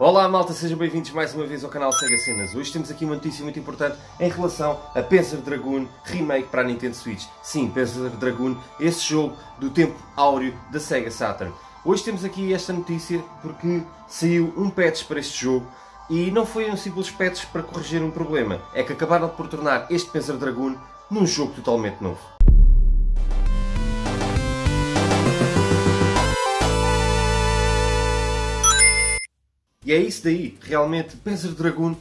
Olá malta, sejam bem-vindos mais uma vez ao canal Sega Cenas. Hoje temos aqui uma notícia muito importante em relação a Panzer Dragoon Remake para a Nintendo Switch. Sim, Panzer Dragoon, esse jogo do tempo áureo da Sega Saturn. Hoje temos aqui esta notícia porque saiu um patch para este jogo e não foi um simples patch para corrigir um problema, é que acabaram por tornar este Panzer Dragoon num jogo totalmente novo. E é isso daí, realmente, Panzer Dragoon,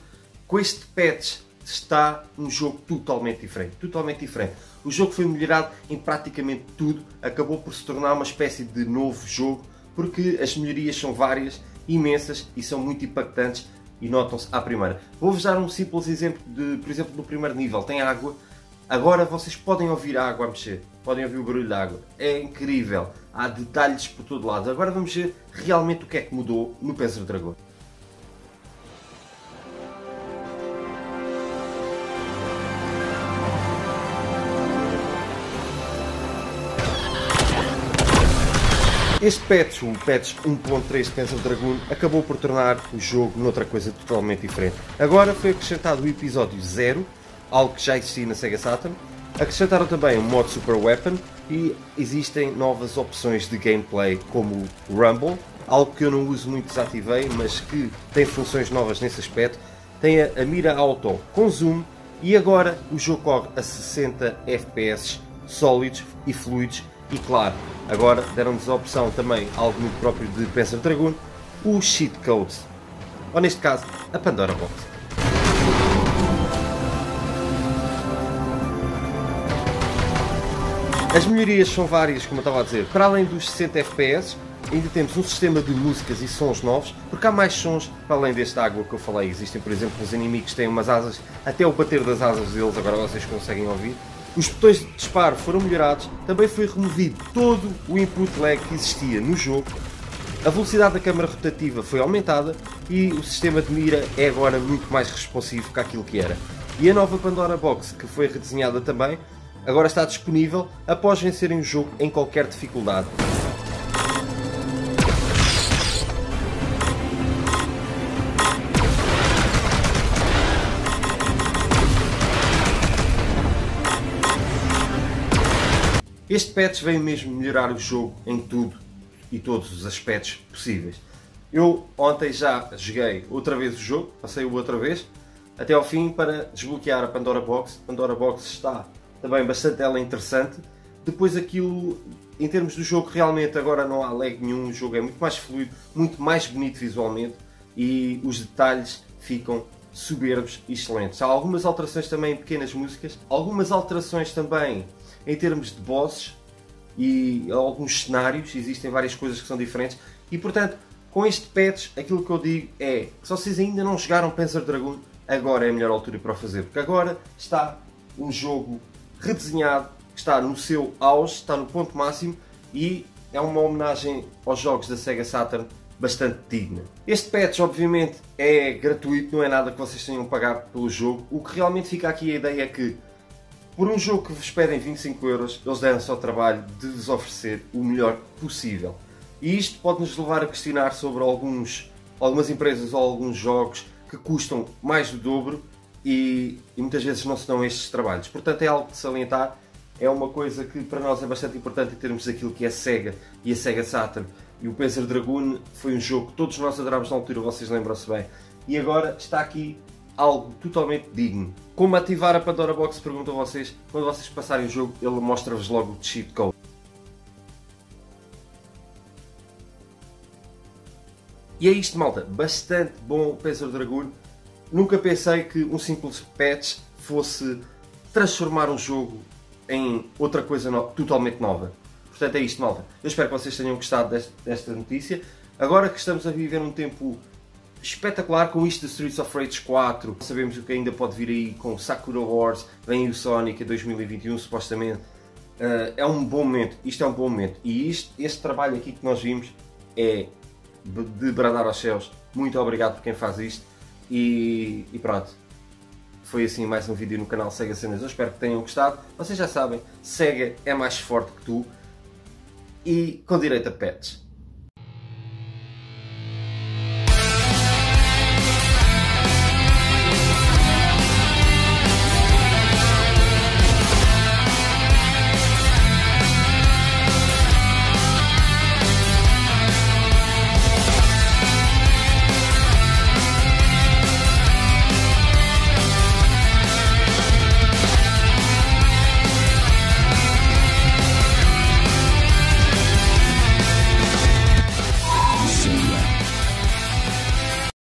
com este patch, está um jogo totalmente diferente. Totalmente diferente. O jogo foi melhorado em praticamente tudo, acabou por se tornar uma espécie de novo jogo, porque as melhorias são várias, imensas e são muito impactantes e notam-se à primeira. Vou-vos dar um simples exemplo de, por exemplo, no primeiro nível tem água. Agora vocês podem ouvir a água a mexer, podem ouvir o barulho da água. É incrível, há detalhes por todo lado. Agora vamos ver realmente o que é que mudou no Panzer Dragon. Este patch, o patch 1.3 Panzer Dragoon, acabou por tornar o jogo noutra coisa totalmente diferente. Agora foi acrescentado o episódio 0, algo que já existia na Sega Saturn. Acrescentaram também o modo Super Weapon e existem novas opções de gameplay como o Rumble, algo que eu não uso muito desativei, mas que tem funções novas nesse aspecto. Tem a, a mira auto com zoom e agora o jogo corre a 60 FPS sólidos e fluidos e claro, agora deram-nos a opção também, algo muito próprio de Panzer Dragoon, o Cheat Codes. Ou neste caso, a Pandora Box. As melhorias são várias, como eu estava a dizer. Para além dos 60 FPS, ainda temos um sistema de músicas e sons novos, porque há mais sons para além desta água que eu falei. Existem, por exemplo, os inimigos que têm umas asas, até o bater das asas deles, agora vocês conseguem ouvir. Os botões de disparo foram melhorados, também foi removido todo o input lag que existia no jogo, a velocidade da câmara rotativa foi aumentada e o sistema de mira é agora muito mais responsivo que aquilo que era. E a nova Pandora Box, que foi redesenhada também, agora está disponível após vencerem o jogo em qualquer dificuldade. Este patch veio mesmo melhorar o jogo em tudo e todos os aspectos possíveis. Eu ontem já joguei outra vez o jogo, passei-o outra vez, até ao fim para desbloquear a Pandora Box. A Pandora Box está também bastante ela interessante. Depois aquilo, em termos do jogo, realmente agora não há lag nenhum, o jogo é muito mais fluido, muito mais bonito visualmente e os detalhes ficam soberbos e excelentes. Há algumas alterações também em pequenas músicas, algumas alterações também em termos de bosses e alguns cenários, existem várias coisas que são diferentes e portanto com este patch aquilo que eu digo é que se vocês ainda não jogaram Panzer Dragoon, agora é a melhor altura para o fazer, porque agora está um jogo redesenhado, está no seu auge, está no ponto máximo e é uma homenagem aos jogos da Sega Saturn bastante digna. Este patch obviamente é gratuito, não é nada que vocês tenham que pagar pelo jogo, o que realmente fica aqui a ideia é que por um jogo que vos pedem 25 euros, eles deram-se ao trabalho de vos oferecer o melhor possível. E isto pode nos levar a questionar sobre alguns, algumas empresas ou alguns jogos que custam mais do dobro e, e, muitas vezes não se dão estes trabalhos. Portanto, é algo de salientar. É uma coisa que para nós é bastante importante em termos daquilo que é a Sega e a Sega Saturn. E o Panzer Dragoon foi um jogo que todos nós adorámos na altura, vocês lembram-se bem. E agora está aqui algo totalmente digno. Como ativar a Pandora Box, pergunto a vocês. Quando vocês passarem o jogo, ele mostra-vos logo o cheat code. E é isto, malta. Bastante bom Panzer Dragoon. Nunca pensei que um simples patch fosse transformar um jogo em outra coisa no totalmente nova. Portanto, é isto, malta. Eu espero que vocês tenham gostado desta notícia. Agora que estamos a viver um tempo espetacular com isto de Streets of Rage 4. Sabemos o que ainda pode vir aí com Sakura Wars, vem o Sonic em 2021 supostamente. Uh, é um bom momento, isto é um bom momento. E isto, este trabalho aqui que nós vimos é de bradar aos céus. Muito obrigado por quem faz isto. E, e pronto. Foi assim mais um vídeo no canal Sega Cenas. Eu espero que tenham gostado. Vocês já sabem, Sega é mais forte que tu. E com direito a pets.